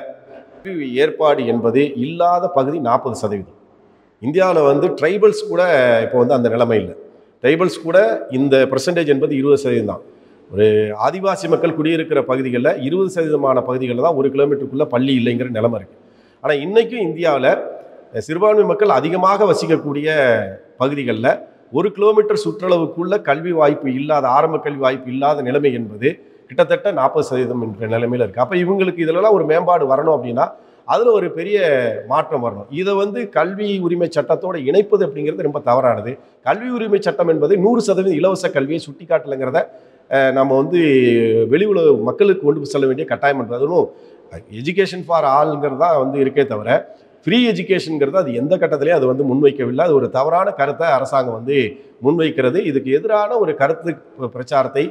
ஏற்பாடு என்பது இல்லாத பகுதி நாற்பது சதவீதம். இந்தியாவில் வந்து ட்ரைபல்ஸ் கூட இப்போ வந்து அந்த நிலைமை இல்லை. ட்ரைபல்ஸ் கூட இந்த பர்சன்டேஜ் என்பது இருபது சதவீதம் தான். ஒரு ஆதிவாசி மக்கள் குடியிருக்கிற பகுதிகளில் இருபது சதவீதமான பகுதிகளில் தான் ஒரு கிலோமீட்டருக்குள்ளே பள்ளி இல்லைங்கிற நிலமை இருக்குது ஆனால் இன்றைக்கும் இந்தியாவில் சிறுபான்மை மக்கள் அதிகமாக வசிக்கக்கூடிய பகுதிகளில் ஒரு கிலோமீட்டர் சுற்றளவுக்குள்ள கல்வி வாய்ப்பு இல்லாத ஆரம்ப கல்வி வாய்ப்பு இல்லாத நிலைமை என்பது கிட்டத்தட்ட நாற்பது சதவீதம் என்ற நிலைமையில் இருக்குது அப்போ இவங்களுக்கு இதிலெல்லாம் ஒரு மேம்பாடு வரணும் அப்படின்னா அதில் ஒரு பெரிய மாற்றம் வரணும். இதை வந்து கல்வி உரிமை சட்டத்தோடு இணைப்பது அப்படிங்கிறது ரொம்ப தவறானது. கல்வி உரிமை சட்டம் என்பது நூறு சதவீதம் இலவச கல்வியை சுட்டி காட்டலைங்கிறத நம்ம வந்து வெளி உலக மக்களுக்கு கொண்டு செல்ல வேண்டிய கட்டாயம் என்பது. அதுவும் எஜுகேஷன் ஃபார் ஆளுங்கிறது தான் வந்து இருக்கே தவிர ஃப்ரீ எஜுகேஷனுங்கிறது அது எந்த கட்டத்திலையும் அது வந்து முன்வைக்கவில்லை. அது ஒரு தவறான கருத்தை அரசாங்கம் வந்து முன்வைக்கிறது. இதுக்கு எதிரான ஒரு கருத்து பிரச்சாரத்தை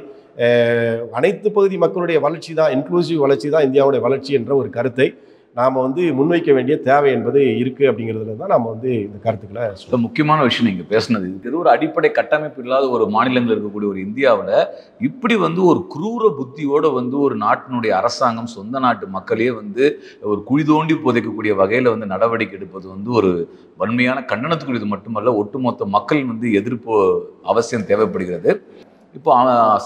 அனைத்து பகுதி மக்களுடைய வளர்ச்சி தான் இன்க்ளூசிவ் வளர்ச்சி தான் இந்தியாவுடைய வளர்ச்சி என்ற ஒரு கருத்தை நாம் வந்து முன்வைக்க வேண்டிய தேவை என்பது இருக்குது அப்படிங்கிறதுல தான் நம்ம வந்து இந்த கருத்துக்களை ரொம்ப முக்கியமான விஷயம் நீங்கள் பேசுனது. இது ஏதோ ஒரு அடிப்படை கட்டமைப்பு இல்லாத ஒரு மாநிலங்கள் இருக்கக்கூடிய ஒரு இந்தியாவில் இப்படி வந்து ஒரு குரூர புத்தியோடு வந்து ஒரு நாட்டினுடைய அரசாங்கம் சொந்த நாட்டு மக்களே வந்து ஒரு குழி தோண்டி புதைக்கக்கூடிய வகையில் வந்து நடவடிக்கை எடுப்பது வந்து ஒரு வன்மையான கண்டனத்துக்குரியது மட்டுமல்ல ஒட்டுமொத்த மக்கள் வந்து எதிர்ப்பு அவசியம் தேவைப்படுகிறது. இப்போ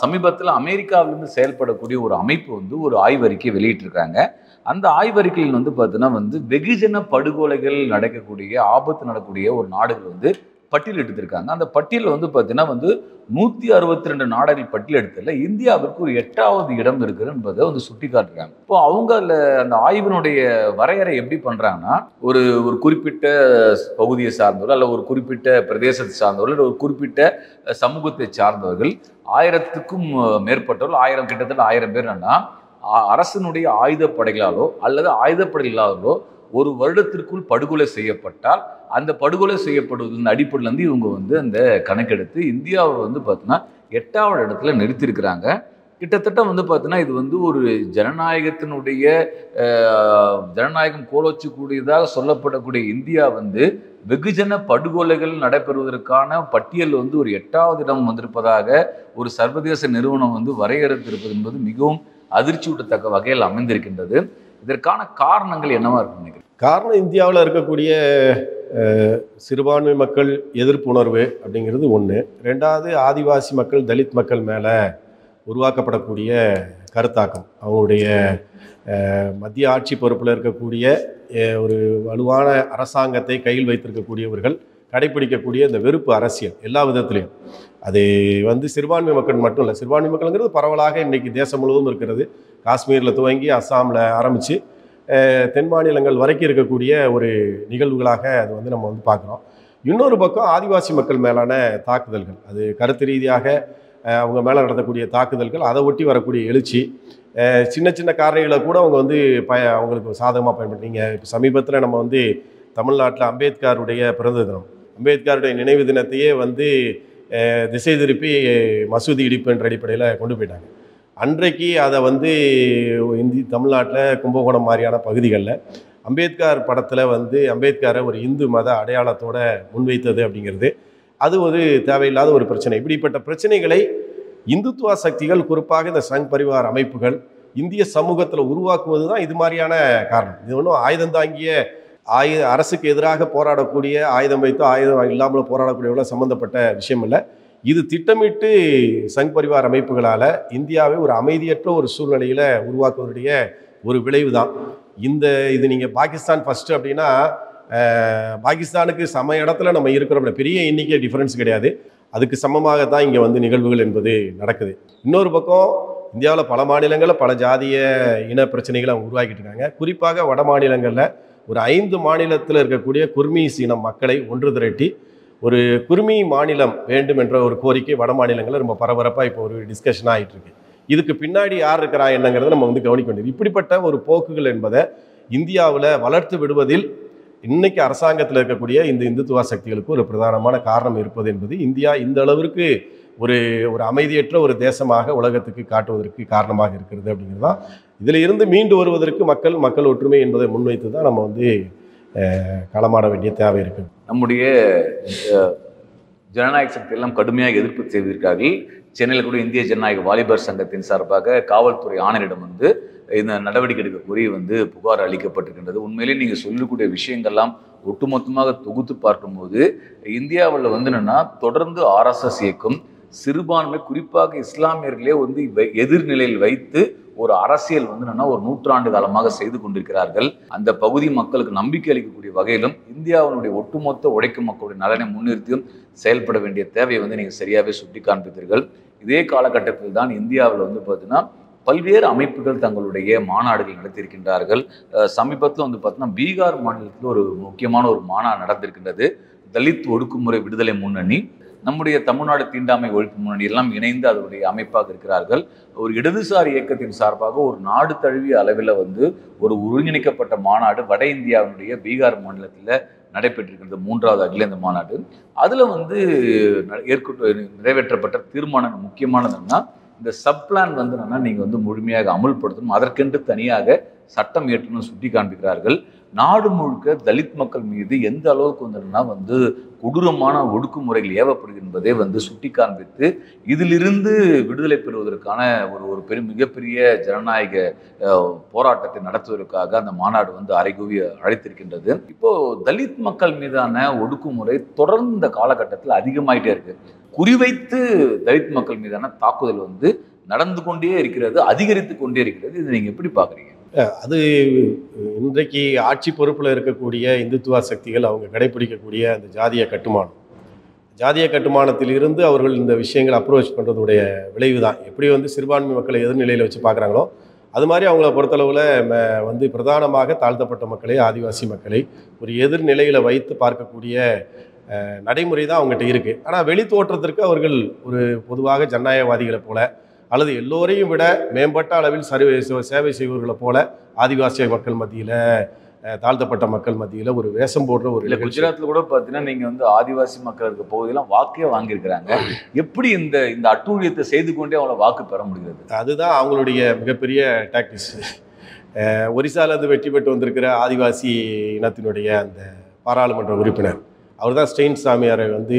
சமீபத்தில் அமெரிக்காவிலிருந்து செயல்படக்கூடிய ஒரு அமைப்பு வந்து ஒரு ஆய்வறிக்கை வெளியிட்டிருக்காங்க. அந்த ஆய்வறிக்கையில் வந்து பார்த்தீங்கன்னா வந்து வெகுஜன படுகொலைகள் நடக்கக்கூடிய ஆபத்து நடக்கக்கூடிய ஒரு நாடுகள் வந்து பட்டியல் எடுத்திருக்காங்க. அந்த பட்டியலில் வந்து பார்த்தீங்கன்னா வந்து நூற்றி அறுபத்தி ரெண்டு நாடுகள் பட்டியல் எடுத்ததில் இந்தியாவிற்கு ஒரு எட்டாவது இடம் இருக்குது என்பதை வந்து சுட்டி காட்டுறாங்க இப்போ அவங்க அதில் அந்த ஆய்வினுடைய வரையறை எப்படி பண்ணுறாங்கன்னா ஒரு ஒரு குறிப்பிட்ட பகுதியை சார்ந்தவர்கள் அல்ல ஒரு குறிப்பிட்ட பிரதேசத்தை சார்ந்தவர்கள் இல்லை ஒரு குறிப்பிட்ட சமூகத்தை சார்ந்தவர்கள் ஆயிரத்துக்கும் மேற்பட்டவர்கள் ஆயிரம் கிட்டத்தட்ட ஆயிரம் பேர் என்னன்னா அரசினுடைய ஆயுதப்படைகளாலோ அல்லது ஆயுதப்படைகளாலோ ஒரு வருடத்திற்குள் படுகொலை செய்யப்பட்டால் அந்த படுகொலை செய்யப்படுவதன் அடிப்படையிலேருந்து இவங்க வந்து அந்த கணக்கெடுத்து இந்தியாவை வந்து பார்த்தீங்கன்னா எட்டாவது இடத்துல நிறுத்தியிருக்கிறாங்க. கிட்டத்தட்ட வந்து பார்த்தீங்கன்னா இது வந்து ஒரு ஜனநாயகத்தினுடைய ஜனநாயகம் கோலோச்சக்கூடியதாக சொல்லப்படக்கூடிய இந்தியா வந்து வெகுஜன படுகொலைகள் நடைபெறுவதற்கான பட்டியல் வந்து ஒரு எட்டாவது இடம் வந்திருப்பதாக ஒரு சர்வதேச நிறுவனம் வந்து வரையறுத்திருப்பது என்பது மிகவும் அதிர்ச்சியூட்டத்தக்க வகையில் அமைந்திருக்கின்றது. இதற்கான காரணங்கள் என்னவா இருக்கும் நினைக்கிறேன் காரணம் இந்தியாவில் இருக்கக்கூடிய சிறுபான்மை மக்கள் எதிர்ப்புணர்வு அப்படிங்கிறது ஒன்று ரெண்டாவது ஆதிவாசி மக்கள் தலித் மக்கள் மேலே உருவாக்கப்படக்கூடிய கருத்தாக்கம். அவங்களுடைய மத்திய ஆட்சி பொறுப்பில் இருக்கக்கூடிய ஒரு வலுவான அரசாங்கத்தை கையில் வைத்திருக்கக்கூடியவர்கள் கடைபிடிக்கக்கூடிய இந்த வெறுப்பு அரசியல் எல்லா விதத்திலையும். அது வந்து சிறுபான்மை மக்கள் மட்டும் இல்லை சிறுபான்மை மக்கள்ங்கிறது பரவலாக இன்றைக்கி தேசம் முழுவதும் இருக்கிறது. காஷ்மீரில் துவங்கி அஸ்ஸாமில் ஆரம்பித்து தென் மாநிலங்கள் வரைக்கும் இருக்கக்கூடிய ஒரு நிகழ்வுகளாக அது வந்து நம்ம வந்து பார்க்குறோம். இன்னொரு பக்கம் ஆதிவாசி மக்கள் மேலான தாக்குதல்கள். அது கருத்து ரீதியாக அவங்க மேலே நடத்தக்கூடிய தாக்குதல்கள் அதை ஒட்டி வரக்கூடிய எழுச்சி சின்ன சின்ன காரணிகளை கூட அவங்க வந்து ப அவங்களுக்கு சாதகமாக பயன்படுறீங்க இப்போ சமீபத்தில் நம்ம வந்து தமிழ்நாட்டில் அம்பேத்கருடைய பிறந்த தினம் அம்பேத்கருடைய நினைவு தினத்தையே வந்து திசை திருப்பி மசூதி இடிப்பு என்ற அடிப்படையில் கொண்டு போயிட்டாங்க. அன்றைக்கு அதை வந்து இந்தி தமிழ்நாட்டில் கும்பகோணம் மாதிரியான பகுதிகளில் அம்பேத்கர் படத்தில் வந்து அம்பேத்கரை ஒரு இந்து மத அடையாளத்தோட முன்வைத்தது அப்படிங்கிறது. அது ஒரு தேவையில்லாத ஒரு பிரச்சனை. இப்படிப்பட்ட பிரச்சனைகளை இந்துத்துவ சக்திகள் குறிப்பாக இந்த சங் பரிவார் அமைப்புகள் இந்திய சமூகத்தில் உருவாக்குவது தான் இது மாதிரியான காரணம். இது ஒன்றும் ஆயுதந்தாங்கிய ஆயுத அரசுக்கு எதிராக போராடக்கூடிய ஆயுதம் வைத்து ஆயுதம் இல்லாமல் போராடக்கூடியவங்கள சம்மந்தப்பட்ட விஷயம் இல்லை இது திட்டமிட்டு சங் பரிவார் அமைப்புகளால் இந்தியாவை ஒரு அமைதியற்ற ஒரு சூழ்நிலையில் உருவாக்குவதுடைய ஒரு விளைவு தான் இந்த இது நீங்கள் பாகிஸ்தான் ஃபஸ்ட்டு அப்படின்னா பாகிஸ்தானுக்கு சம இடத்துல நம்ம இருக்கிறோம். பெரிய எண்ணிக்கை டிஃப்ரென்ஸ் கிடையாது. அதுக்கு சமமாக தான் இங்கே வந்து நிகழ்வுகள் என்பது நடக்குது. இன்னொரு பக்கம் இந்தியாவில் பல மாநிலங்களில் பல ஜாதிய இன பிரச்சனைகளை அவங்க உருவாக்கிட்டு இருக்காங்க. குறிப்பாக வட மாநிலங்களில் ஒரு ஐந்து மாநிலத்தில் இருக்கக்கூடிய குர்மி சீனம் மக்களை ஒன்று திரட்டி ஒரு குர்மி மாநிலம் வேண்டும் என்ற ஒரு கோரிக்கை வட மாநிலங்களில் ரொம்ப பரபரப்பாக இப்போ ஒரு டிஸ்கஷன் ஆகிட்டு இருக்கு இதுக்கு பின்னாடி யார் இருக்கிறா என்னங்கிறத நம்ம வந்து கவனிக்க வேண்டியது. இப்படிப்பட்ட ஒரு போக்குகள் என்பதை இந்தியாவில் வளர்த்து விடுவதில் இன்னைக்கு அரசாங்கத்தில் இருக்கக்கூடிய இந்த இந்துத்துவ சக்திகளுக்கு ஒரு பிரதானமான காரணம் இருப்பது என்பது இந்தியா இந்த அளவிற்கு ஒரு ஒரு அமைதியற்ற ஒரு தேசமாக உலகத்துக்கு காட்டுவதற்கு காரணமாக இருக்கிறது அப்படிங்கிறது தான். இதில் இருந்து மீண்டு வருவதற்கு மக்கள் மக்கள் ஒற்றுமை என்பதை முன்வைத்து தான் நம்ம வந்து களமாட வேண்டிய தேவை இருக்குது நம்முடைய ஜனநாயக சக்தி எல்லாம் கடுமையாக எதிர்ப்பு செய்திருக்கார்கள் சென்னையில் கூட இந்திய ஜனநாயக வாலிபர் சங்கத்தின் சார்பாக காவல்துறை ஆணையரிடம் வந்து இந்த நடவடிக்கை எடுக்க கோரி வந்து புகார் அளிக்கப்பட்டிருக்கின்றது. உண்மையிலேயே நீங்கள் சொல்லக்கூடிய விஷயங்கள்லாம் ஒட்டுமொத்தமாக தொகுத்து பார்க்கும்போது இந்தியாவில் வந்து என்னென்னா தொடர்ந்து ஆர்எஸ்எஸ் இயக்கம் சிறுபான்மை குறிப்பாக இஸ்லாமியர்களே வந்து வை- எதிர்நிலையில் வைத்து ஒரு அரசியல் வந்து என்னன்னா ஒரு நூற்றாண்டு காலமாக செய்து கொண்டிருக்கிறார்கள். அந்த பகுதி மக்களுக்கு நம்பிக்கை அளிக்கக்கூடிய வகையிலும் இந்தியாவினுடைய ஒட்டுமொத்த உழைக்கும் மக்களுடைய நலனை முன்னிறுத்தியும் செயல்பட வேண்டிய தேவையை வந்து நீங்கள் சரியாகவே சுட்டி காண்பித்தீர்கள் இதே காலகட்டத்தில் தான் இந்தியாவில் வந்து பார்த்தீங்கன்னா பல்வேறு அமைப்புகள் தங்களுடைய மாநாடுகள் நடத்தியிருக்கின்றார்கள். சமீபத்தில் வந்து பார்த்தீங்கன்னா பீகார் மாநிலத்தில் ஒரு முக்கியமான ஒரு மாநாடு நடந்திருக்கின்றது. தலித் ஒடுக்குமுறை விடுதலை முன்னணி. நம்முடைய தமிழ்நாடு தீண்டாமை ஒழிப்பு முன்னணி எல்லாம் இணைந்து அதனுடைய அமைப்பாக இருக்கிறார்கள். ஒரு இடதுசாரி இயக்கத்தின் சார்பாக ஒரு நாடு தழுவிய அளவில் வந்து ஒரு ஒருங்கிணைக்கப்பட்ட மாநாடு வட இந்தியாவினுடைய பீகார் மாநிலத்தில் நடைபெற்றிருக்கிறது மூன்றாவது அகில இந்த மாநாடு. அதில் வந்து ந- ஏற்கொண்டு நிறைவேற்றப்பட்ட தீர்மானம் முக்கியமானது என்னன்னா இந்த சப் பிளான் வந்து என்னன்னா நீங்கள் வந்து முழுமையாக அமுல்படுத்தணும். அதற்கென்று தனியாக சட்டம் இயற்றணும் சுட்டி காண்பிக்கிறார்கள் நாடு முழுக்க தலித் மக்கள் மீது எந்த அளவுக்கு வந்துன்னா வந்து கொடூரமான ஒடுக்குமுறைகள் ஏவப்படுகிறது என்பதை வந்து சுட்டி காண்பித்து இதிலிருந்து விடுதலை பெறுவதற்கான ஒரு ஒரு பெரும் மிகப்பெரிய ஜனநாயக போராட்டத்தை நடத்துவதற்காக அந்த மாநாடு வந்து அறைகூவி அழைத்திருக்கின்றது. இப்போ தலித் மக்கள் மீதான ஒடுக்குமுறை தொடர்ந்த காலகட்டத்தில் அதிகமாயிட்டே இருக்கு. குறிவைத்து தலித் மக்கள் மீதான தாக்குதல் வந்து நடந்து கொண்டே இருக்கிறது அதிகரித்து கொண்டே இருக்கிறது. இதை நீங்க எப்படி பாக்குறீங்க அது இன்றைக்கு ஆட்சி பொறுப்பில் இருக்கக்கூடிய இந்துத்துவ சக்திகள் அவங்க கடைபிடிக்கக்கூடிய அந்த ஜாதிய கட்டுமானம். ஜாதிய கட்டுமானத்தில் இருந்து அவர்கள் இந்த விஷயங்களை அப்ரோச் பண்ணுறதுடைய விளைவு தான் எப்படி வந்து சிறுபான்மை மக்களை எதிர்நிலையில் வச்சு பார்க்குறாங்களோ அது மாதிரி அவங்கள பொறுத்தளவில் வந்து பிரதானமாக தாழ்த்தப்பட்ட மக்களை ஆதிவாசி மக்களை ஒரு எதிர்நிலையில் வைத்து பார்க்கக்கூடிய நடைமுறை தான் அவங்ககிட்ட இருக்குது ஆனால் வெளி தோற்றத்திற்கு அவர்கள் ஒரு பொதுவாக ஜனநாயகவாதிகளை போல அல்லது எல்லோரையும் விட மேம்பட்ட அளவில் சர்வே சேவை செய்பவர்களை போல ஆதிவாசி மக்கள் மத்தியில் தாழ்த்தப்பட்ட மக்கள் மத்தியில் ஒரு வேஷம் போடுற ஒரு இல்ல. குஜராத்ல கூட பாத்தீங்கன்னா நீங்க வந்து ஆதிவாசி மக்கள் இருக்க பகுதியெல்லாம் வாக்கே வாங்கியிருக்கிறாங்க. எப்படி இந்த இந்த அட்டூழியத்தை செய்து கொண்டே அவங்கள வாக்கு பெற முடிகிறது? அதுதான் அவங்களுடைய மிகப்பெரிய டாக்டிஸ் ஒரிசாலேருந்து வெற்றி பெற்று வந்திருக்கிற ஆதிவாசி இனத்தினுடைய அந்த பாராளுமன்ற உறுப்பினர். அவர் தான் ஸ்டெயின் சாமியாரை வந்து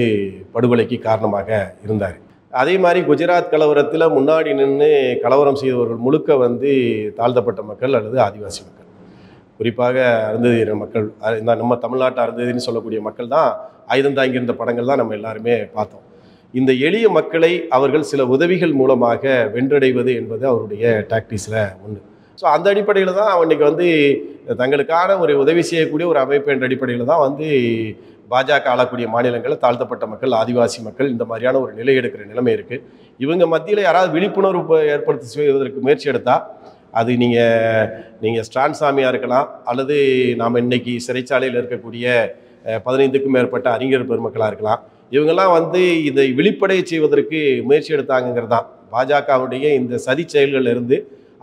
படுகொலைக்கு காரணமாக இருந்தார். அதே மாதிரி குஜராத் கலவரத்தில் முன்னாடி நின்று கலவரம் செய்தவர்கள் முழுக்க வந்து தாழ்த்தப்பட்ட மக்கள் அல்லது ஆதிவாசி மக்கள். குறிப்பாக அருந்ததி மக்கள் இந்த நம்ம தமிழ்நாட்டு அருந்ததின்னு சொல்லக்கூடிய மக்கள் தான் ஆயுதம் தாங்கியிருந்த படங்கள் தான் நம்ம எல்லாருமே பார்த்தோம். இந்த எளிய மக்களை அவர்கள் சில உதவிகள் மூலமாக வென்றடைவது என்பது அவருடைய டாக்டிஸில் ஒன்று ஸோ அந்த அடிப்படையில் தான் அன்றைக்கி வந்து தங்களுக்கான ஒரு உதவி செய்யக்கூடிய ஒரு அமைப்பு என்ற அடிப்படையில் தான் வந்து பாஜக ஆளக்கூடிய மாநிலங்களில் தாழ்த்தப்பட்ட மக்கள் ஆதிவாசி மக்கள் இந்த மாதிரியான ஒரு நிலை எடுக்கிற நிலைமை இருக்குது இவங்க மத்தியில் யாராவது விழிப்புணர்வு ஏற்படுத்தி செய்வதற்கு முயற்சி எடுத்தால் அது நீங்கள் நீங்கள் ஸ்டான் சாமியாக இருக்கலாம் அல்லது நாம் இன்றைக்கி சிறைச்சாலையில் இருக்கக்கூடிய பதினைந்துக்கும் மேற்பட்ட அறிஞர் பெருமக்களாக இருக்கலாம். இவங்கெல்லாம் வந்து இதை விழிப்படைய செய்வதற்கு முயற்சி எடுத்தாங்கிறது தான் பாஜகவுடைய இந்த சதி செயல்களில் இருந்து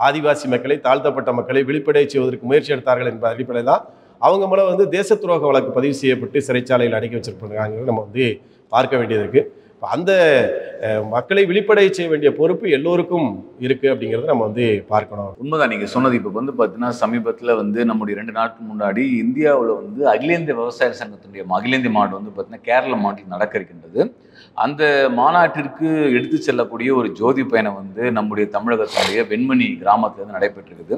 ஆதிவாசி மக்களை தாழ்த்தப்பட்ட மக்களை விழிப்படைய செய்வதற்கு முயற்சி எடுத்தார்கள் என்ற அடிப்படையில் தான் அவங்க மேலே வந்து தேச துரோக வழக்கு பதிவு செய்யப்பட்டு சிறைச்சாலையில் அடக்கி வச்சிருப்பாங்க நம்ம வந்து பார்க்க வேண்டியது இருக்குது இப்போ அந்த மக்களை விழிப்படைய செய்ய வேண்டிய பொறுப்பு எல்லோருக்கும் இருக்குது அப்படிங்கிறத நம்ம வந்து பார்க்கணும். உண்மைதான் நீங்கள் சொன்னது. இப்போ வந்து பார்த்தீங்கன்னா சமீபத்தில் வந்து நம்முடைய ரெண்டு நாட்கள் முன்னாடி இந்தியாவில் வந்து அகில இந்திய விவசாய சங்கத்தினுடைய அகில இந்திய மாநாடு வந்து பார்த்தீங்கன்னா கேரள மாநிலத்தில் நடக்க இருக்கின்றது. அந்த மாநாட்டிற்கு எடுத்து செல்லக்கூடிய ஒரு ஜோதி பயணம் வந்து நம்முடைய தமிழகத்தினுடைய வெண்மணி கிராமத்திலிருந்து நடைபெற்றிருக்குது.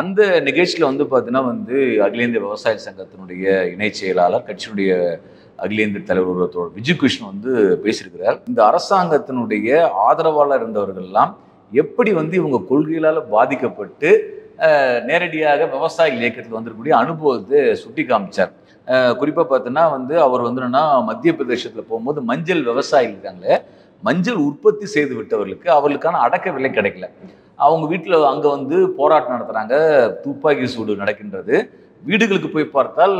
அந்த நிகழ்ச்சியில் வந்து பார்த்தீங்கன்னா வந்து அகில இந்திய விவசாய சங்கத்தினுடைய இணைச் செயலாளர் கட்சியினுடைய அகில இந்திய தலைவர் ஒரு விஜய் கிருஷ்ணன் வந்து பேசியிருக்கிறார். இந்த அரசாங்கத்தினுடைய ஆதரவாளர் இருந்தவர்கள்லாம் எப்படி வந்து இவங்க கொள்கைகளால் பாதிக்கப்பட்டு நேரடியாக விவசாயிகள் இயக்கத்தில் வந்திருக்கக்கூடிய அனுபவத்தை சுட்டி காமிச்சார் குறிப்பாக பார்த்தோன்னா வந்து அவர் வந்து என்னன்னா மத்திய பிரதேசத்தில் போகும்போது மஞ்சள் விவசாயிகள் இருக்காங்களே மஞ்சள் உற்பத்தி செய்து விட்டவர்களுக்கு அவர்களுக்கான அடக்க விலை கிடைக்கல. அவங்க வீட்டில் அங்கே வந்து போராட்டம் நடத்துகிறாங்க துப்பாக்கி சூடு நடக்கின்றது. வீடுகளுக்கு போய் பார்த்தால்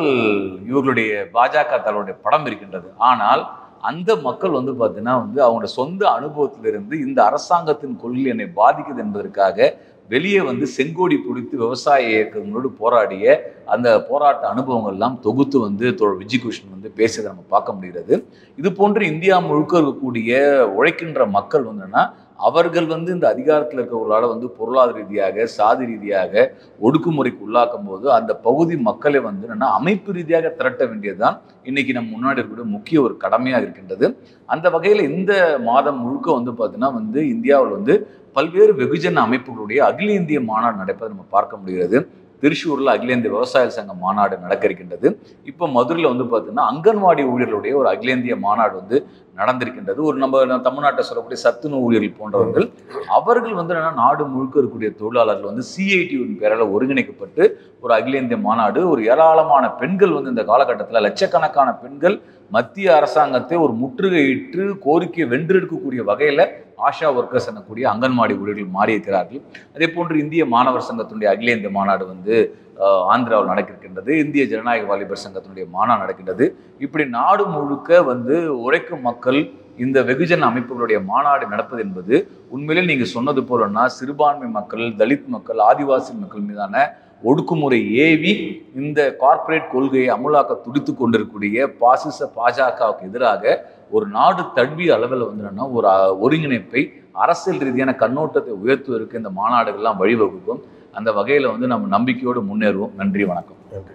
இவர்களுடைய பாஜக தலைவருடைய படம் இருக்கின்றது. ஆனால் அந்த மக்கள் வந்து பார்த்தீங்கன்னா வந்து அவங்களோட சொந்த அனுபவத்திலிருந்து இந்த அரசாங்கத்தின் கொள்கை என்னை பாதிக்குது என்பதற்காக வெளியே வந்து செங்கோடி பிடித்து விவசாய இயக்கங்களோடு போராடிய அந்த போராட்ட அனுபவங்கள் எல்லாம் தொகுத்து வந்து தோழர் விஜயகிருஷ்ணன் வந்து பேசுறதை நம்ம பார்க்க முடிகிறது. இது போன்று இந்தியா முழுக்க இருக்கக்கூடிய உழைக்கின்ற மக்கள் வந்துன்னா அவர்கள் வந்து இந்த அதிகாரத்தில் இருக்கிறவர்களால் வந்து பொருளாதார ரீதியாக சாதி ரீதியாக ஒடுக்குமுறைக்கு உள்ளாக்கும் போது அந்த பகுதி மக்களை வந்து என்னன்னா அமைப்பு ரீதியாக திரட்ட வேண்டியதுதான் இன்னைக்கு நம்ம முன்னாடி இருக்கக்கூடிய முக்கிய ஒரு கடமையாக இருக்கின்றது. அந்த வகையில் இந்த மாதம் முழுக்க வந்து பார்த்தீங்கன்னா வந்து இந்தியாவில் வந்து பல்வேறு வெகுஜன அமைப்புகளுடைய அகில இந்திய மாநாடு நடப்பதை நம்ம பார்க்க முடிகிறது. திருச்சூரில் அகில இந்திய விவசாய சங்க மாநாடு நடக்க இருக்கின்றது. இப்போ மதுரையில் வந்து பார்த்தீங்கன்னா அங்கன்வாடி ஊழியர்களுடைய ஒரு அகில இந்திய மாநாடு வந்து நடந்திருக்கின்றது. ஒரு நம்ம தமிழ்நாட்டை சொல்லக்கூடிய சத்துணவு ஊழியர்கள் போன்றவர்கள் அவர்கள் வந்து என்னன்னா நாடு முழுக்க இருக்கக்கூடிய தொழிலாளர்கள் வந்து சிஐடியின் பேரால் ஒருங்கிணைக்கப்பட்டு ஒரு அகில இந்திய மாநாடு ஒரு ஏராளமான பெண்கள் வந்து இந்த காலகட்டத்தில் லட்சக்கணக்கான பெண்கள் மத்திய அரசாங்கத்தை ஒரு முற்றுகையிட்டு கோரிக்கையை வென்றெடுக்கக்கூடிய வகையில் ஆஷா ஒர்க்கர்ஸ் எனக்கூடிய அங்கன்வாடி ஊழியர்கள் மாறியிருக்கிறார்கள். அதே போன்று இந்திய மாணவர் சங்கத்தினுடைய அகில இந்திய மாநாடு வந்து ஆந்திராவில் நடக்கிருக்கின்றது. இந்திய ஜனநாயக வாலிபர் சங்கத்தினுடைய மாநாடு நடக்கின்றது. இப்படி நாடு முழுக்க வந்து உழைக்கும் மக்கள் இந்த வெகுஜன அமைப்புகளுடைய மாநாடு நடப்பது என்பது உண்மையிலே நீங்கள் சொன்னது போலன்னா சிறுபான்மை மக்கள் தலித் மக்கள் ஆதிவாசி மக்கள் மீதான ஒடுக்குமுறை ஏவி இந்த கார்ப்பரேட் கொள்கையை அமுலாக்க துடித்து கொண்டிருக்கக்கூடிய பாசிச பாஜகவுக்கு எதிராக ஒரு நாடு தழுவிய அளவில் வந்து ஒரு ஒருங்கிணைப்பை அரசியல் ரீதியான கண்ணோட்டத்தை உயர்த்துவதற்கு இந்த மாநாடுகள்லாம் வழிவகுக்கும். அந்த வகையில் வந்து நம்ம நம்பிக்கையோடு முன்னேறுவோம். நன்றி வணக்கம். நன்றி.